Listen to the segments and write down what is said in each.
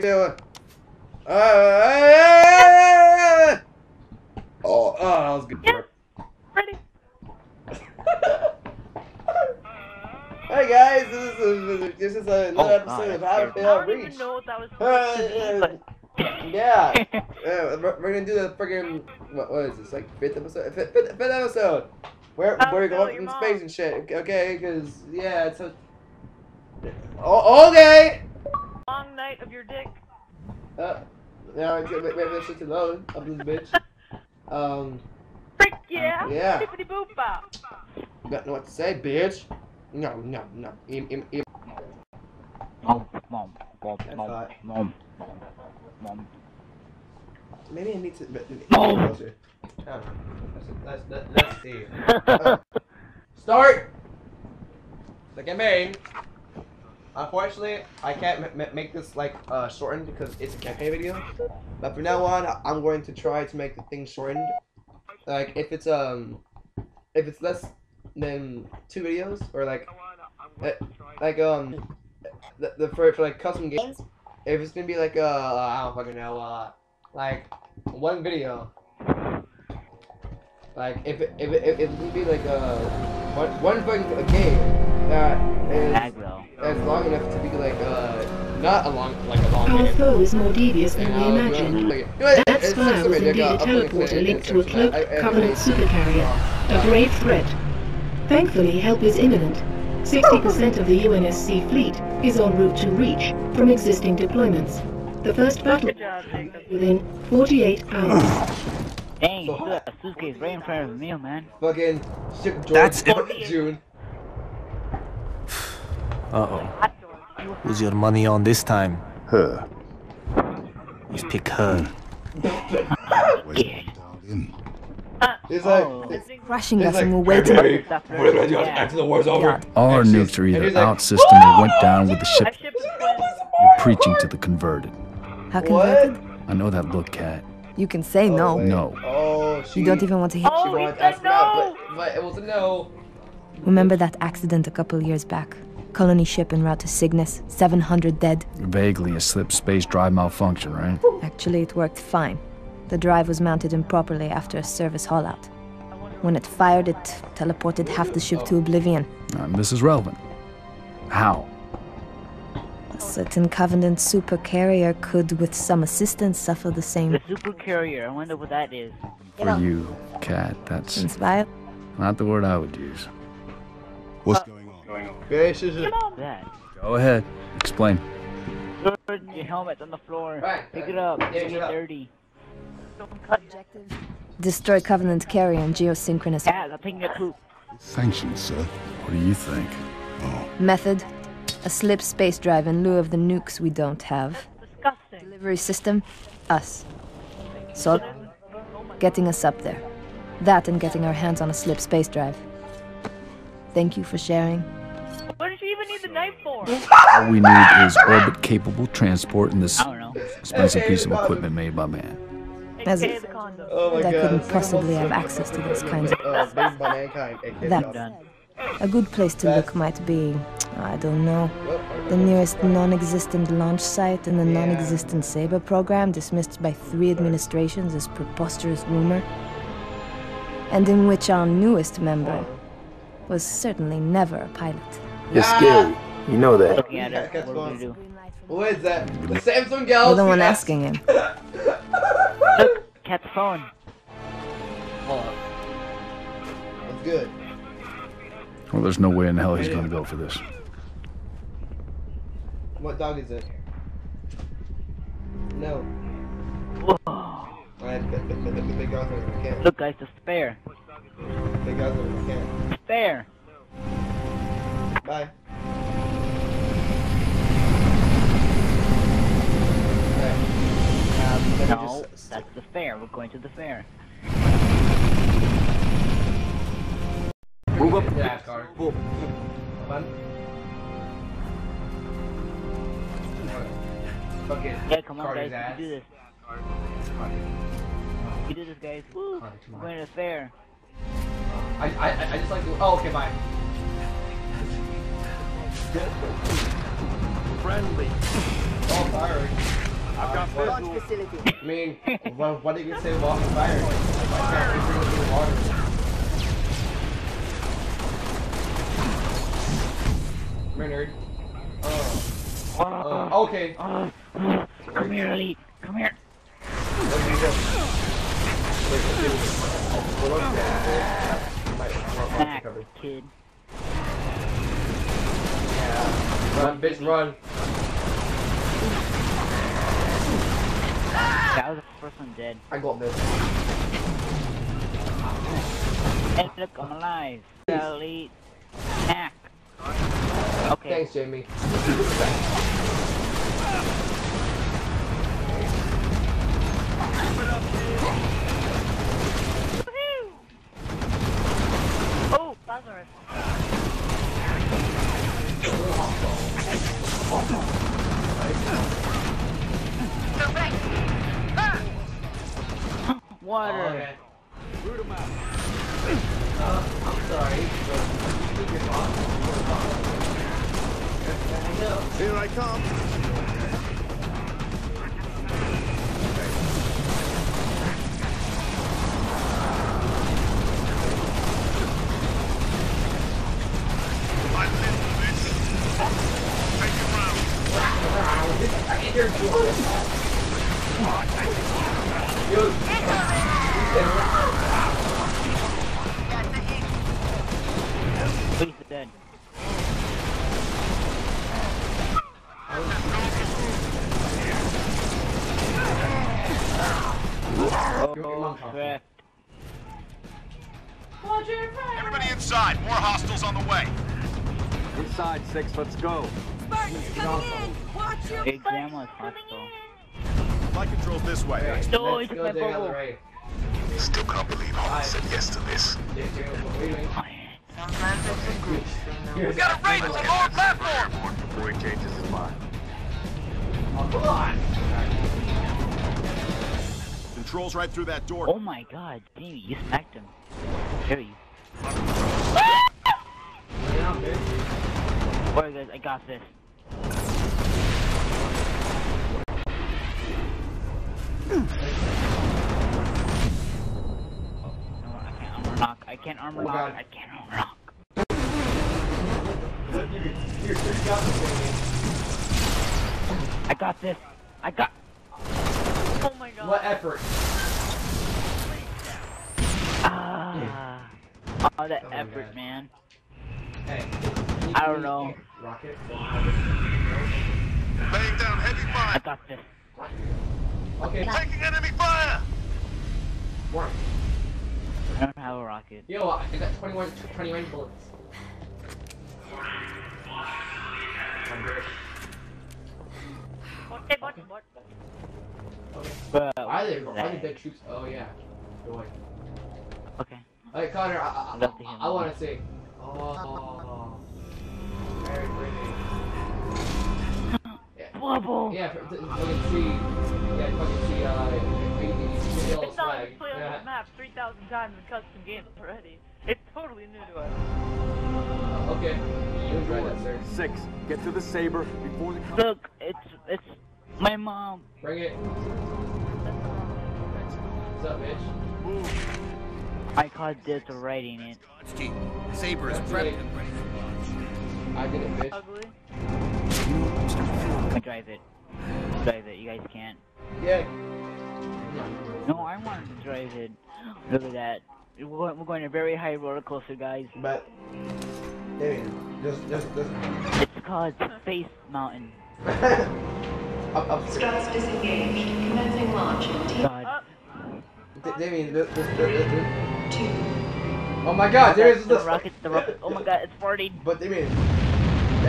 doing? Uh, oh, oh, that was good. Work. Ready. hey guys, this is a, this is a oh, episode of Battlefield Reach. I don't even know what that was. Uh, be, but... yeah. yeah, we're, gonna do the friggin' what, what is this like fifth episode? Fifth, fifth, fifth episode. Where are we going in space and shit. Okay, because yeah, it's a. Oh, okay long night of your dick. Uh, now I wait, wait, wait, this shit to load up this bitch. Um, Frick yeah. Yeah. Bippity boop bop. got know what to say, bitch. No, no, no. Im, im, im. Mom, mom, mom, mom, mom, mom. Maybe I need to. But, No. closer. I don't know. Let's, let's, let's, let's see. Uh, Start! Second main. Unfortunately, I can't m- m- make this like uh, shortened because it's a campaign video. But from now on, I'm going to try to make the thing shortened. Like if it's um, if it's less than two videos or like, uh, like um, the, the for for like custom games. If it's gonna be like uh, I don't fucking know uh, like one video. Like if it, if it, if it's gonna be like uh, one one fucking game that is Aggro. that's long enough to be like uh not a long like a long Our game. foe is more devious than we I'll- imagined. like, you know what, That it's spire was indeed a I'll put it in teleporter linked to a description. cloaked I- I- Covenant supercarrier. A grave threat. Thankfully, help is imminent. 60% of the UNSC fleet is en route to Reach from existing deployments. The first battle Good job, Jacob. within 48 hours. Dang, So you got a suitcase right in front of me, man. Fucking ship George That's it. June. Uh-oh. Who's your money on this time? Her. You pick her. Hmm. Yeah. He's like, Oh. he's Crushing us like, and we're waiting. "Hey, Stuff what Yeah. after the war's over? All our And nukes are either he's like, out system or went down with the ship. I've shipped the twins. You're preaching to the converted. How What? converted? I know that look, Cat. You can say Oh, no. wait. No. Oh, she, You don't even want to hear. She Oh, he said ask me out, but, but it was a no. Remember that accident a couple years back? Colony ship en route to Cygnus, 700 dead. Vaguely a slip space drive malfunction, right? Actually, it worked fine. The drive was mounted improperly after a service haulout. When it fired, it teleported half the ship to oblivion. Um, this is relevant. How? A certain Covenant supercarrier could, with some assistance, suffer the same. The super carrier, I wonder what that is. For you, Cat, that's Inspired? not the word I would use. What's going on? Okay, she's just, Come. That. Go ahead. Explain. George, your helmet's on the floor. Right, Pick right. it up. Yeah, It's pick it up. dirty. Objective? Destroy Covenant carrier and geosynchronous. Cat, I'm taking a poop. Sanctions, sir. What do you think? Oh. Method? A slip space drive in lieu of the nukes we don't have. Disgusting. Delivery system? Us. So, getting us up there. That and getting our hands on a slip space drive. Thank you for sharing. Need the knife for? All we need is orbit capable transport in this I don't know. expensive piece of equipment made by man. As AKA if- oh my I god. couldn't it's like almost possibly have access to those kinds of. Uh, made by mankind. aka That- God. A good place to look might be, I don't know, the nearest non existent launch site in the non existent Sabre program, dismissed by three administrations as preposterous rumor, and in which our newest member was certainly never a pilot. You're scary. You know that. Looking at it. that's What are we one. gonna do? What is that? The Samsung Galaxy. You're the one asking him. Look, cat's phone. Hold on. That's good. Well, there's no way in hell he's gonna go for this. What dog is it? No. Whoa. Alright, big guys. Look, guys, the spare. Big guys are the can. Spare. Bye. Alright. Um, No, just- that's the fair. We're going to the fair. Move up. Yeah, car. Come on. Fuck it. Yeah, come on, Carter's guys. ass. We can do this. We can do this, guys. Woo! We're going to the fair. I, I, I just like to. Oh, okay, bye. Friendly. Oh, firing. I've got What? visual. I mean, what, what do you say about firing? Why can't we bring it to the water? Come here, nerd. Uh, uh, okay. Uh, come here, Elite. Come here. What did you do? Wait, what did you do? Well, what's that? Might- might- might be Back, covered. kid. Run, bitch, run. That was the first one dead. I got this. Hey, look, I'm alive. Elite. Snack. Okay. Thanks, Jamie. Oh, Lazarus. Water. Okay. Uh, I'm sorry. but you think you're boss? You're boss. Here I come. Six, let's go. Hey, Grandma's hostile. Flight control this way. No, Let's go my the other way. Still can't believe Holland said yes to this. Yeah, yeah, what are you doing? We got a raid on the lower platform. Before he changes his mind. Come on! Controls right through that door. Oh my god, Jamie, you smacked him. There you. Yeah, bitch. Alright guys, I got this. No, I can't armor knock. I can't armor Oh, knock. I can't armor knock. You can- You're you're got this. I got this. I got. Oh my god. What effort? Ah. Oh, that Oh effort, God. man. Hey. I don't know. Rocket. Laying down heavy I fire. got this. Okay. Taking enemy fire. One. I don't have a rocket. Yo, I got 21, 21 bullets. I'm good. What? Hey, what? What? Okay. But Why are they, why are they dead troops? Oh yeah. Boy. Okay. Hey Connor, I, I, Love I, I want to see. Oh. Very pretty. Yeah. Bubble. Yeah, for, fucking see. Yeah, fucking see. Uh, It's not swag. played on Yeah. the map 3,000 times in custom games already. It's totally new to us. Uh, okay. You try that, sir. Six, get to the Sabre before the. Look, it's it's my mom. Bring it. What's up, bitch? I caught this writing it. Sabre is prepped I did it, bitch. Ugly. I drive it. Drive it. You guys can't. Yeah. No, I wanted to drive it. Look at that. We're going, we're a very high roller coaster, guys. But. Hey, just, just, just. It's called Space Mountain. up, up. Struts disengaged. Commencing launch in T. God. Up. D- Damien, this, this, this, this. Two. Oh my god, there is the this. rocket. The rocket. Oh my god, it's farting. But Damien.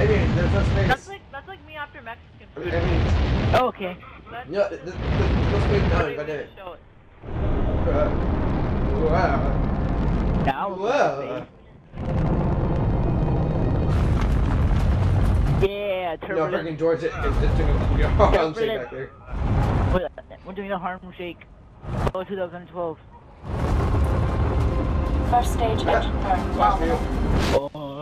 Damien, there's no space. That's like that's like me after Mexican I food. mean, Oh, okay. That's no, this, this, there's no space not done, even god damn gonna it. show it. Uh, wow. Now we're Whoa. going to space. Yeah, No, freaking George, it, it, it took a your arm shake back there. We're, we're doing the Harlem Shake. Oh, 2012. First stage engine burn. Watch me. Oh.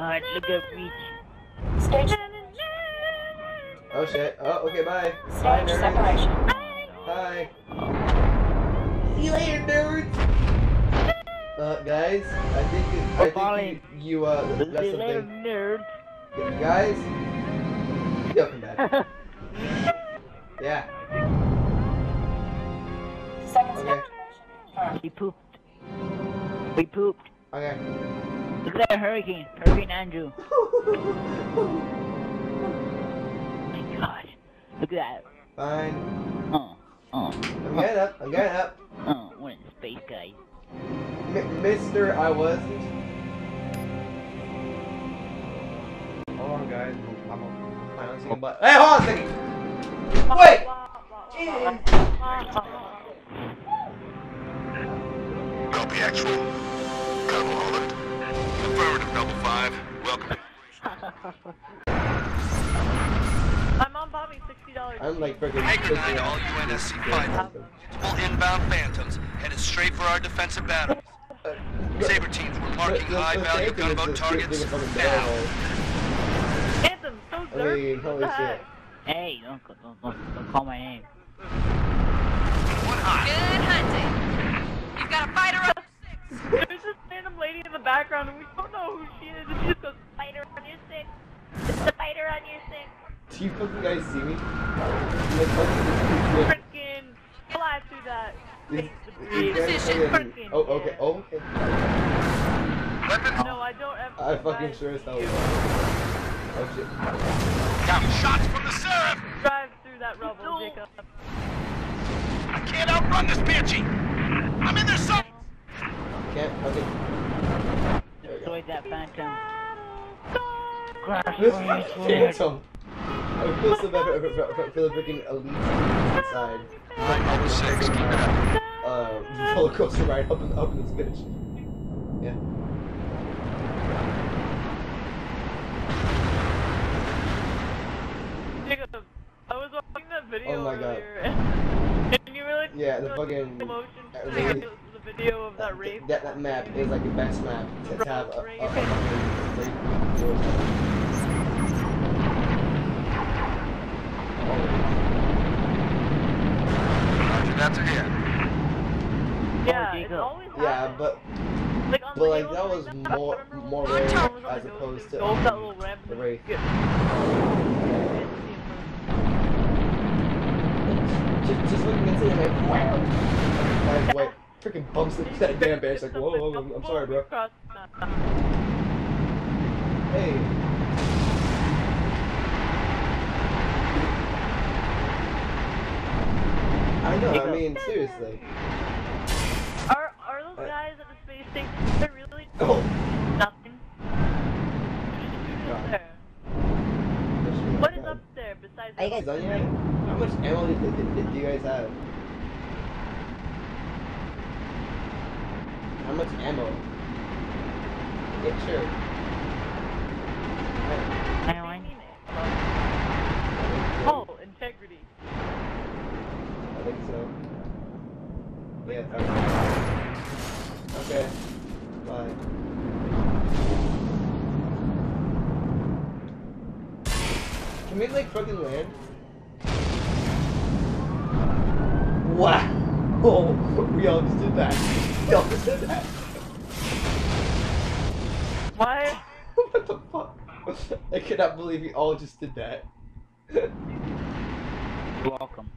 God, look at Reach. Stage Oh shit. Oh, okay, bye. Bye, stage nerds. separation. Bye. See you later, dudes. Uh, guys, I think it, I think you, you uh, The left little something. nerd. Guys, welcome back. Yeah. Second Okay. We pooped. We pooped. Okay. Look at that hurricane. Hurricane Andrew. oh my god. Look at that. Fine. Oh. Oh. I'm getting up. I'm getting up. Oh, what in space, guys. M- Mister, I wasn't. Hold on, guys. I'm, I'm bouncing, but hey, hold on a second. Wait. Copy actual. Colonel Holland. Affirmative, double five. Welcome. My mom bought me sixty dollars. I'm like freaking. Anchor 9 to all UNSC fighters. Multiple inbound Phantoms headed straight for our defensive batteries. Sabre teams were marking high-value gunboat targets now. Anthem, so I mean, holy shit. Hey, don't, don't, don't, don't call my name. One hot. Good hunting. You've got a fighter up. There's this random lady in the background and we don't know who she is and she just goes, Fighter on your six. It's the fighter on your six. Do you fucking guys see me? Freaking fly through that. Is- is debris. Position. Oh, okay. Oh, okay. No, I don't ever. I fucking sure as hell. Oh shit. Counting shots from the Seraph. Drive through that rubble, no. Jacob. I can't outrun this banshee. I'm in their sight. Can't. Okay. There we that phantom. Crash This my sword. phantom. I feel so bad for, freaking elite inside. Nine six. Keep it up. Uh, roller coaster ride up in up in this bitch. Yeah. Jacob, I was watching that video Oh my God. and you were like, Yeah, the like, fucking- emotion. Like, really- it was the video of that rape. That that map is like the best map to, to have a, a, a Rape. fucking rape. Roger, that's a. Yeah, Oh, it's always Yeah, but like, on but the like that was more I remember more when rare Tom as the Ghost opposed and to go that um, little ramp the and rape. Just, just looking into it like wow. Like wait, freaking bumps into that damn bear. It's like whoa, whoa, whoa, I'm sorry, bro. Hey. I know. I mean, seriously. Are are those Uh, guys at the space station? They're really Oh. nothing. What is up there besides? Are you guys done yet? How much ammo did, did, did, do you guys have? How much ammo? Yeah, sure. I know, I Oh, integrity. I think so. Yeah, okay. Okay. Bye. Can we like fucking land? Wow! Oh, we all just did that. We all just did that. Why? what the fuck? I cannot believe we all just did that. You're welcome.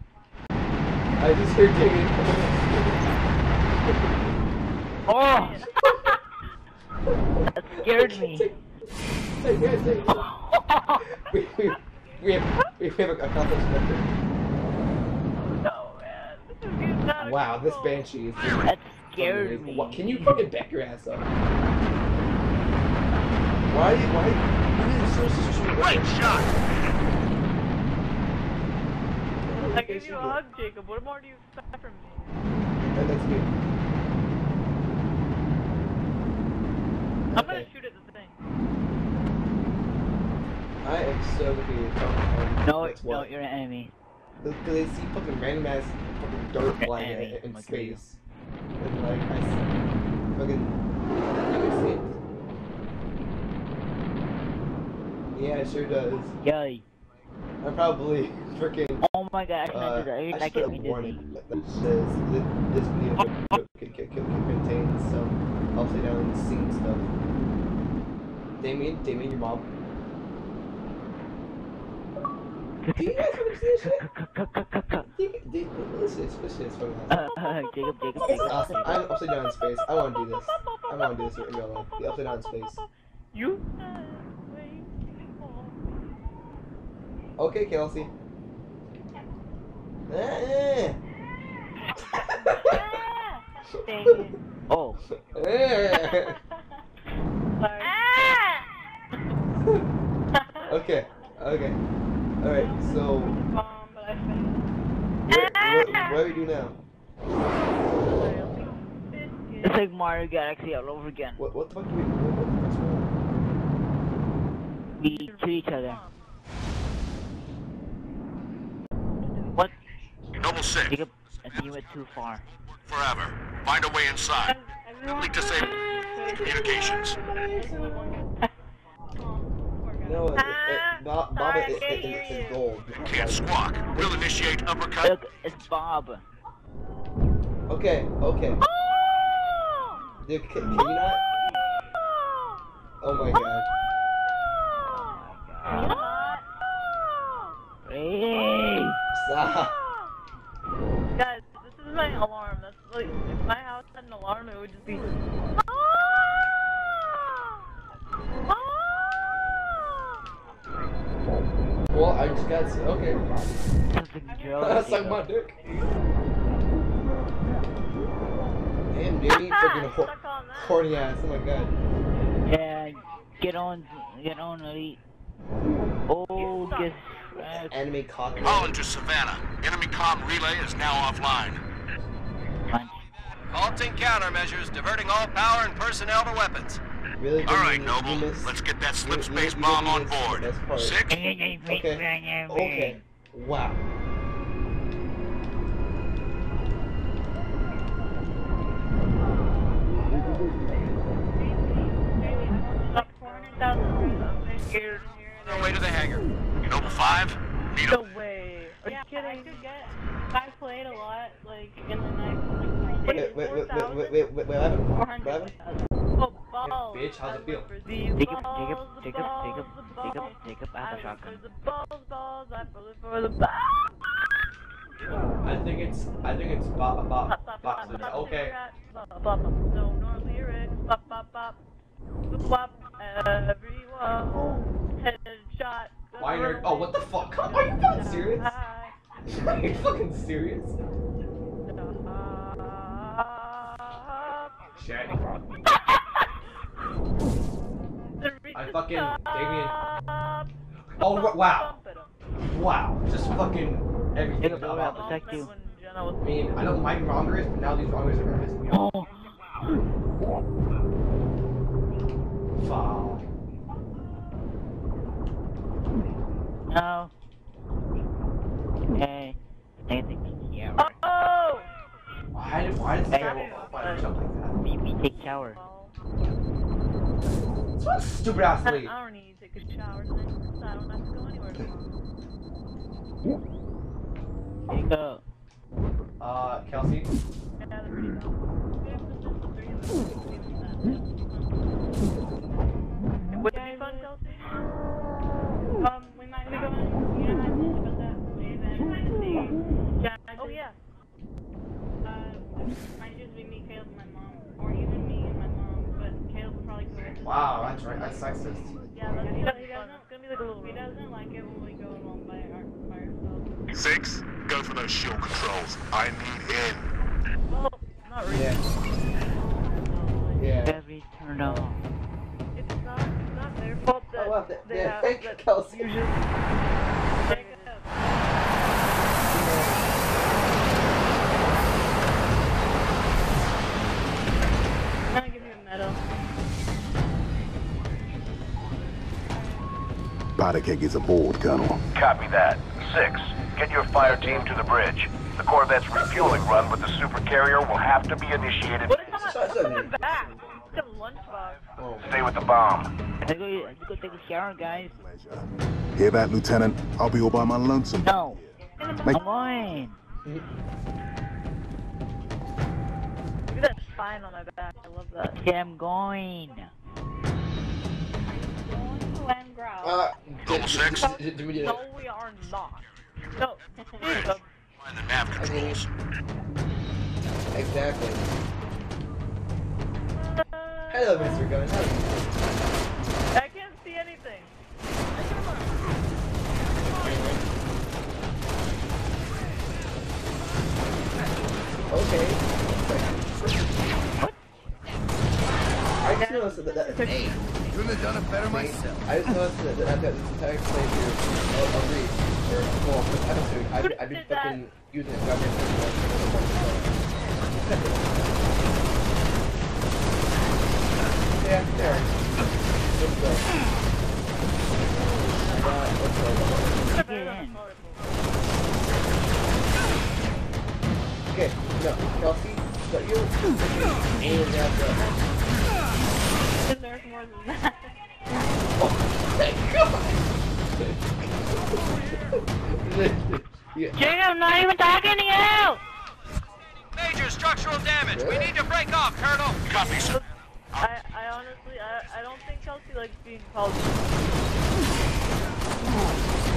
I just heard Damien. Oh! that scared me. I can't take it. we, we, we have, we have accomplished nothing. No, man. This is getting Wow, this banshee is. That scared me. What, can you fucking back your ass up? Why? Why? Why is so so Great shot. I gave you a hug, Jacob. What more do you expect from me? And that's me. I'm gonna shoot at the thing. I am so confused. on No, what's no, what. you're an enemy. Because they see fucking random ass fucking dirt Okay, flying in, in space. And like, I see fucking. You can see it. Yeah, it sure does. Yay. I'm probably freaking. Oh my gosh, Uh, uh, that, I that should get put me a dizzy. warning that says that this video could contain some a upside down scene stuff. Damien, Damien, your mom. Do you guys want to see this shit? Do you, do you, this shit's, this shit's fucking awesome. Uh, Jacob, Jacob, It's Jacob. awesome. I'm upside down in space. I want to do this. I want to do this in real life. The upside down in space. You. Okay, Kelsey. Eh. Dang it. Oh, Eh. Ah! okay, okay. Alright, so Mom, but I failed. what, what, what do we do now? it's like Mario Galaxy all over again. What, what the fuck do we what, what the fuck's wrong? We kill each other. What? Noble 6, Jacob, I think you went too far. forever. Find a way inside. Quickly disable communications. No, it, it, it, Bob, Bob sorry, it, it, can't it, it's gold. Can't squawk. We'll initiate uppercut. Look, it's Bob. Okay, okay. Oh! Dude, can, can you not? Oh my god. Oh! Hey! Stop. Guys, this is my alarm. That's like, if my house had an alarm, it would just be. Well, I just got s- okay. Something Joe. Suck Jacob. my dick. Damn, dude, you fucking ho- Stuck on that. horny ass. Oh my god. Yeah, get on, get on, elite. Oh, guess. Uh, Anime cock. Holland to Savannah. Enemy comm relay is now offline. Punch. Halting countermeasures, diverting all power and personnel to weapons. Really? All right, Noble. you missed- Let's get that slip space you- you bomb on board. Six. Okay. Okay. Wow. Stop 400,000 I'm scared here. On our way to the hangar. Noble 5, meet No way. Are you Yeah, kidding? I could get. I played a lot, like in the night. Wait, wait, wait, wait, wait, wait, what? What happened? Bitch, how's it feel? Jacob, Jacob, Jacob, Jacob, Jacob, Jacob, I have a shotgun. I think it's, I think it's bop, bop, bop, bop, bop, okay. Bop, bop, bop, bop, bop, bop. Bop, everyone, headshot. Why are, oh, what the fuck? Are you fucking serious? Are you fucking serious? Shit. I fucking Damien. Oh wow, wow, just fucking everything Jacob, about I'll protect you. I mean, I don't mind wrongers, but now these wrongers are gonna me off. Oh, Foul. no. Hey, I think yeah. Oh! Why did why did this Hey. guy why did he jump like that? Me, me take shower. This stupid ass I lady. don't need to take a shower tonight. so I don't have to go anywhere tomorrow. Jacob. Uh, Kelsey. Yeah, Would it be fun, Kelsey? Um, we might be going. You know how I feel about that event. Yeah. Oh yeah. Uh, might just be me, Caleb, and my mom, or even me and my mom. But Caleb will probably go with us. Wow, that's right. That's sexist. Yeah, but he, He doesn't. doesn't. It's gonna be like a little. He doesn't like it when we go along by our by ourselves. Six, go for those shield controls. I need in. Well, not really. Yeah. Yeah. Every turn off. It's not. It's not their fault that Oh, well, th- they yeah, have thank you, Kelsey. Powder keg is aboard, Colonel. Copy that. Six, get your fire team to the bridge. The Corvette's refueling run with the super carrier will have to be initiated. What is on my back? It's a lunchbox. Stay with the bomb. Let's go, let's go take a shower, guys. Hear that, Lieutenant? I'll be all by my lonesome. No. Make- I'm going. Look at that spine on my back. I love that. Okay, I'm going. Glen Grove. Uh, Double six. did, did, did we do No, we are not. No, Find the nav controls. Exactly. Hello, Mr. Gunn. How are you? I can't see anything. Okay. What? I just noticed that, that, that Hey, couldn't have done it better myself. I just noticed that, that, that this entire playthrough of, of Reach, or well, this episode, I've, I've been fucking using it goddamn Yeah, there. Let's go. Uh, let's go. Get in. Okay, no, Kelsey, is that you? And that's uh, There's more than that. yeah. Jacob, I'm not even talking to you! Major structural damage. We need to break off, Colonel. Copy, sir. I, I honestly, I, I don't think Kelsey likes being called.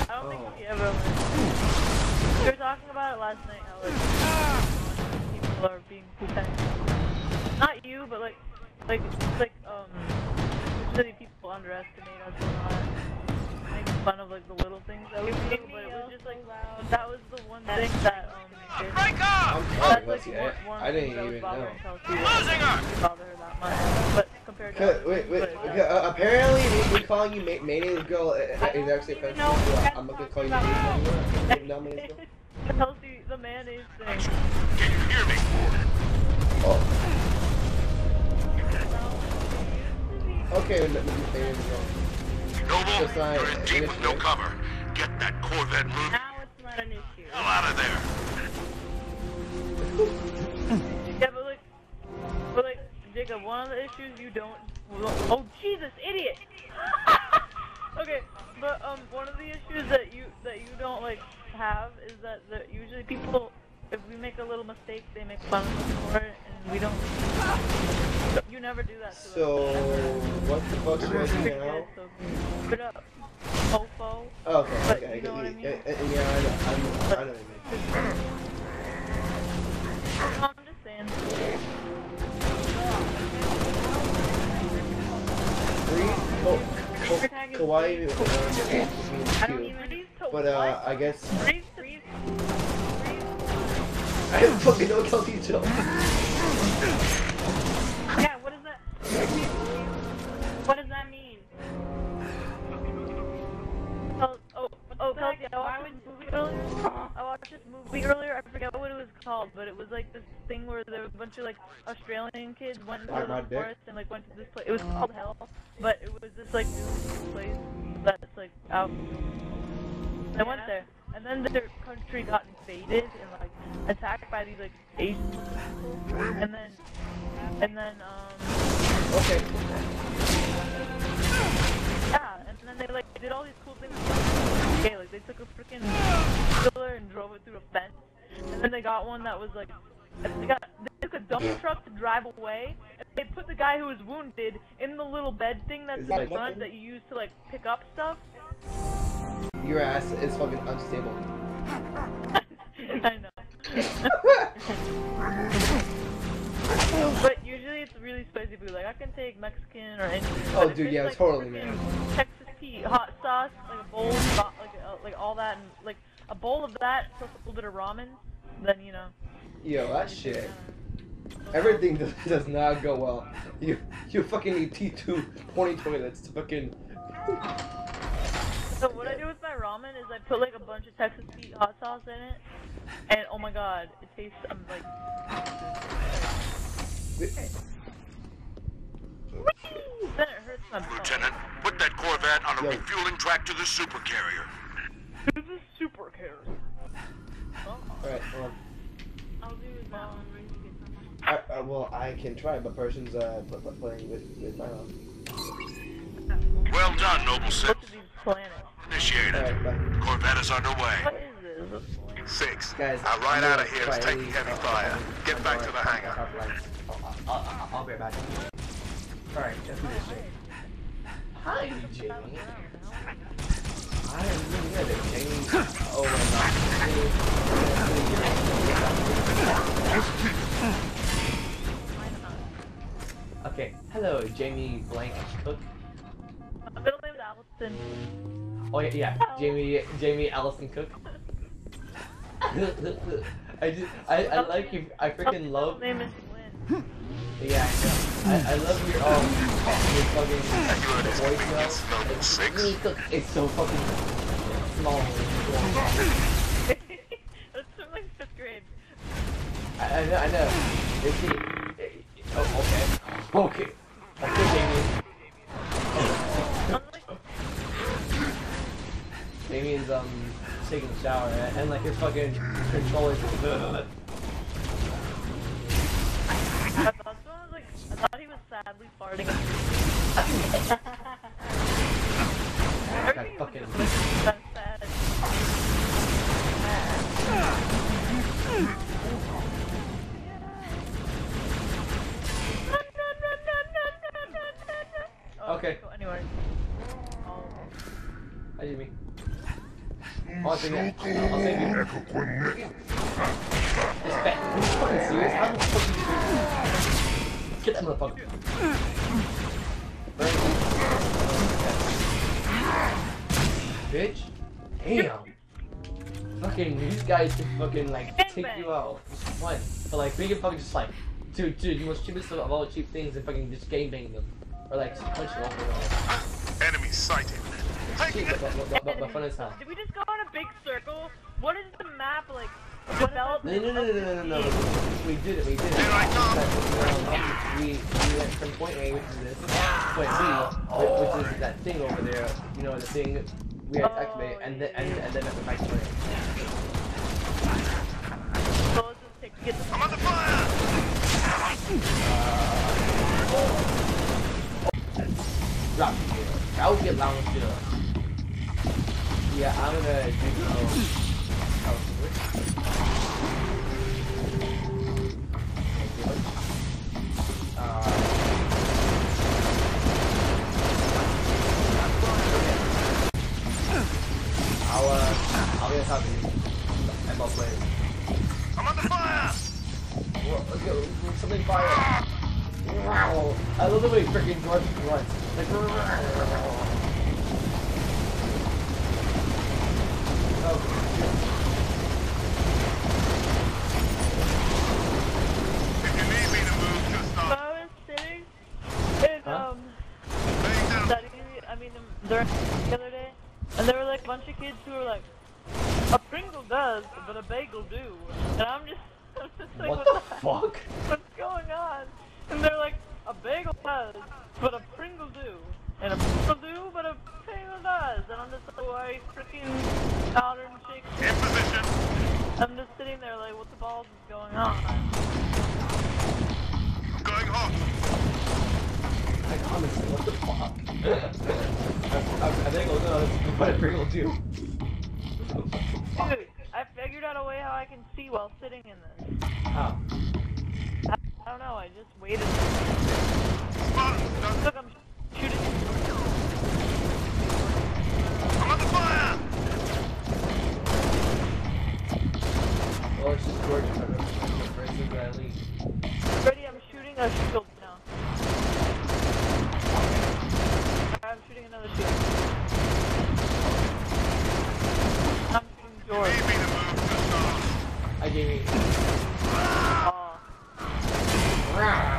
I don't think she ever likes. We were talking about it last night. How like people are being pretend. Not you, but like, like, it's like um, usually people underestimate us a lot. Make fun of like the little things that we do, but it was just like loud. that was the one thing that um. did- Break off! I'm That's sorry, like Kelsey. one, I, one I didn't even know. bothering Kelsey. Losing her! didn't bother her that much, but compared to wait, wait, okay, uh, apparently me, me calling you ma- mayonnaise girl uh, is actually offensive. know so I'm not gonna call you mayonnaise anymore. No mayonnaise girl. Kelsey, the mayonnaise thing. Can you hear me? Oh. Okay, let m- m- mayonnaise girl. Noble, Just like you're in deep with no cover. Get that Corvette moving. Now it's not an issue. Hell out of there. Yeah, but like, but like, Jacob, one of the issues you don't. Oh Jesus, idiot! okay, but um, one of the issues that you that you don't like have is that that usually people, if we make a little mistake, they make fun of us for it, and we don't. You never do that to us. So, what the fuck should I do now? So, it up, mofo. Oh, okay, But okay, you know okay, I mean? yeah, yeah, yeah, I know, I know, I know what you mean. I'm just saying. Three, oh, oh, Kawaii I don't even two. need to. But, uh, I guess, I don't fucking know Kelsey Jill. Yeah, what does that? What does that mean? Oh, oh, oh, the Kelsey. I watched this movie earlier. I watched this movie earlier. I forget what it was called, but it was like this thing where there was a bunch of like Australian kids went into Like my the dick? forest and like went to this place. It was called Hell, but it was this like place that's like out. I went there, and then their country got invaded and like attacked by these like Asian people, and then, and then um. Okay. Yeah, and then they like did all these cool things. Okay, like they took a freaking killer and drove it through a fence, and then they got one that was like, they got they took a dump truck to drive away, and they put the guy who was wounded in the little bed thing that's in the front that you use to like pick up stuff. Your ass is fucking unstable. I know. but usually it's really spicy food. Like I can take Mexican or anything. Oh, dude, yeah, like, totally, man. Texas tea, hot sauce, like a bowl, of like uh, like all that, and like a bowl of that plus a little bit of ramen. Then you know. Yo, that shit. Everything does, does not go well. You you fucking need T2 20 toilets to fucking. So what I do with my ramen is I put like a bunch of Texas tea hot sauce in it, and oh my god, it tastes um, like. Then it hurts my butt. Lieutenant, put that Corvette on a Yo. refueling track to the supercarrier. This is super carrot. Alright, well, I'll do it that one when you get some. I, I, well, I can try, but person's uh pl- pl- playing with with my mom. Well done, Noble Six. Look at these planets. Initiated. Alright, bye. Corvette is underway. What is? Six. Guys, Now, right I'm out of here is try taking these, heavy uh, fire. uh, Get back to the hangar. I'll, I'll, I'll be right back. Alright, let's do this. Hi, Jamie. I am really good at Jamie. Oh my god. Okay, hello, Jamie Blank Cook. My middle name is Allison. Oh yeah, yeah, Jamie Jamie Allison Cook. I just I, I like you. I freaking love. Name is Lynn. Yeah, I, I love your um your fucking voicemail. It's, really it's so fucking small. That's from like fifth grade. I, I know. I know. It's the, oh, okay. Okay. Okay, um taking a shower and, and like your fucking controller's But like we can fucking just like dude dude the most cheapest of all cheap things and fucking just game bang them. Or like just punch them over. Enemy sighted. Shit, but, but, but, but, but fun as hell. Did we just go on a big circle? What is the map like? Develop? No, no, no, no, no, no, no, no. We did it, we did it. Here I come. We, we went from point A, which is this, point B, whi- which is that thing over there, you know, the thing we had to activate, and then, and, and then at the right point. So let's just take, get the I'll get. Yeah, I'm gonna do um, oh. I'll, uh, I'll on of. I'm under fire! Whoa, let's go. Something fire. I love the way freaking George runs. Like, So I was sitting in, studying, I mean, during the other day, and there were like a bunch of kids who were like, a Pringle does, but a bagel do. And I'm just, I'm just like, What what, the fuck? What's going on? And they're like, a bagel does, but a Pringle do. And a Pringle do, but a Pringle does. And I'm just like, why freaking powder and shake? In position. I'm just sitting there like, what the balls is going on? Going hot. I honestly, what the fuck? I, I, I think I'll know what a Pringle do. Dude, I figured out a way how I can see while sitting in this. Oh. I, I don't know, I just waited. Look, I'm shooting. I'm under fire! Well, it's just George trying to break through that lead. Ready, I'm shooting a shield now. I'm shooting another shield. I'm shooting George. Gave. Oh.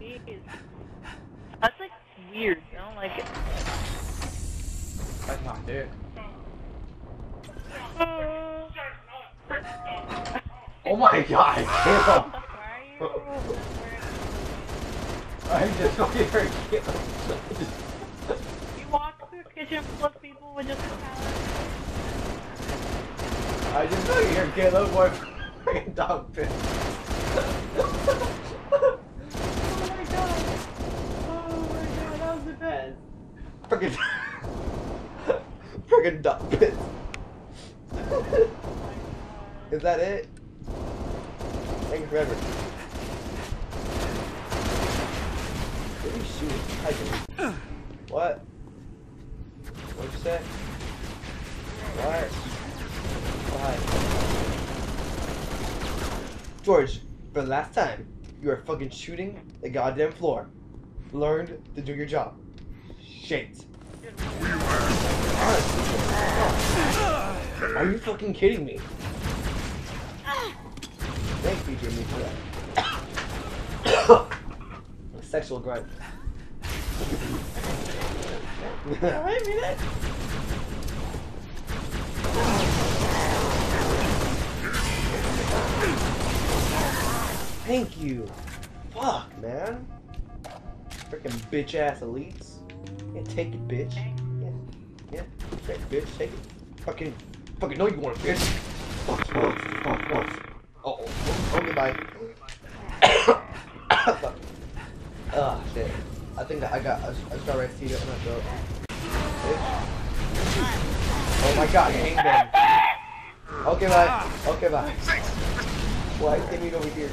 Jeez. That's like weird. I don't like it. That's not it. Uh. Oh my god, Caleb! I'm just over here. You walk through a kitchen full of people with just a pallet. I just know you're Caleb, boy. Freaking dog pit. oh my god. Oh my god, that was the best. Freaking. Freaking pit. Is that it? Taking forever. What are you shooting? What? What'd you say? What? Why? George, for the last time, you are fucking shooting the goddamn floor. Learned to do your job. Shit. Are you fucking kidding me? Thank you, Jimmy, for that. Sexual grunt. I mean it. Thank you. Fuck, man. Freaking bitch ass elites. Yeah, take it, bitch. Yeah, yeah. Take it, bitch. Take it. Fucking, fucking know you want it, bitch. Fuck, fuck, fuck, fuck. Uh oh. Oh, goodbye. Fuck. Ah, shit. I think that I got a, a strawberry seed in my throat. Bitch. Oh my god. Okay, bye. Okay, bye. Why is Timmy over here?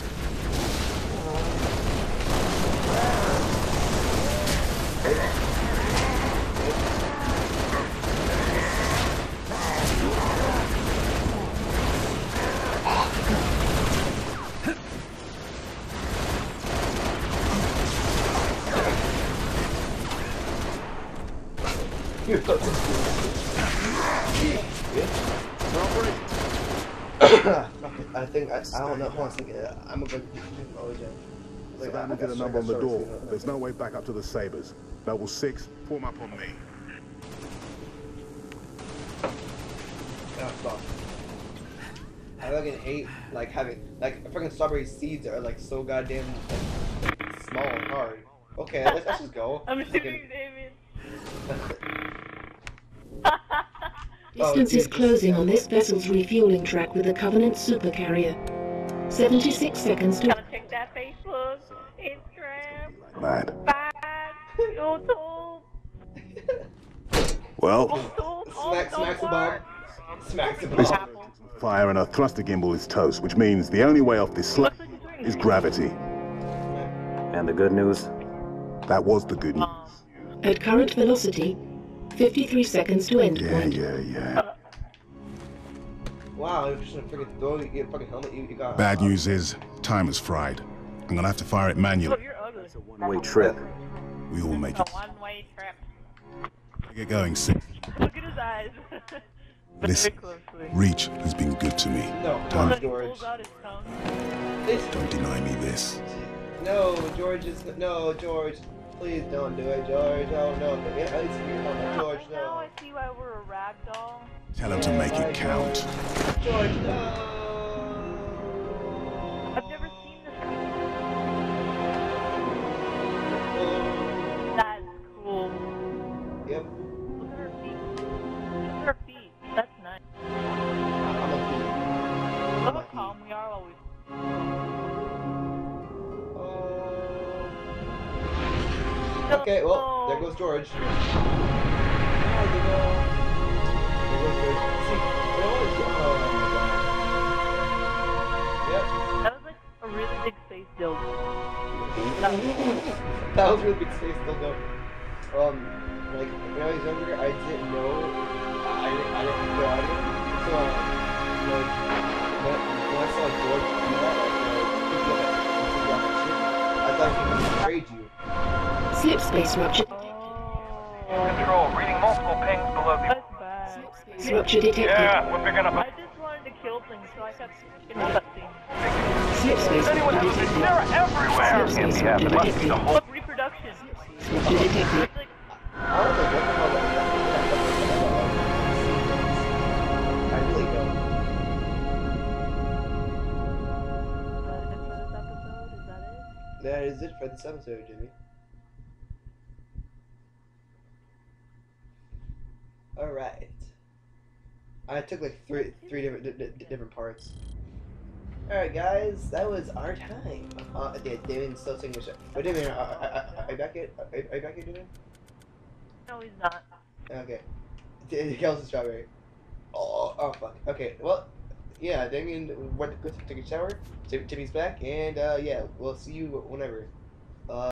You're such a I think I, I don't know. Hold on a second. I'm gonna. Oh, yeah. Like, Savannah, get a number on the door. There's no way back up to the Sabres. Noble 6, form up on me. Oh, fuck. I fucking hate like having like freaking strawberry seeds are like so goddamn like, small and hard. Okay, let's, let's just go. I'm Fucking- shooting David. Distance is closing on this vessel's refueling track with the Covenant supercarrier. 76 seconds to... Check that Facebook, Instagram, Mad. Bad, YouTube. Well, Smack, smacks the bomb. Smacks the this fire and our thruster gimbal is toast, which means the only way off this slab is gravity. And the good news? That was the good news. At current velocity, 53 seconds to end Yeah, point. yeah, yeah. Wow, you're just gonna freaking throw you get a fucking helmet. You, you got. Bad uh, news is, time is fried. I'm gonna have to fire it manually. It's a one-way trip. We all make it. One-way trip. Get going, Sid. Look at his eyes. Listen, Reach has been good to me. No, Time, come George. Pulls out his tongue. don't deny me this. No, George is no George. Please don't do it, George. Oh no, yeah, at least you're not George. Now I see why we're a rag doll. Tell him to make it count. George, no. Yep. That was like a really big space dildo. that was really big space dildo. um, like when I was younger, I didn't know I didn't, I didn't know audio. So um, like when, when I saw George do that, like you know, pick up that shit, I thought he was betrayed you. Slip space rupture. Rupture detected. Yeah, we're picking up... I just wanted to kill things, so I kept in the cutscene. Slip space Anyone rupture. They're everywhere! Slip space be. Must be the whole... Look, reproduction. Rupture detected. Don't know what the hell that I. That is it for this episode, Jimmy. All right. I took like three three different di- di- different parts. All right, guys, that was our time. Uh, yeah, Damon's still singing shit. But Damon, are, are, you back yet? Are, you back yet, Damon? No, he's not. Okay. Kelsey Strawberry. Oh, oh fuck. Okay, well, yeah, Damien went to go take a shower. Tim- Timmy's back, and uh, yeah, we'll see you whenever. Uh,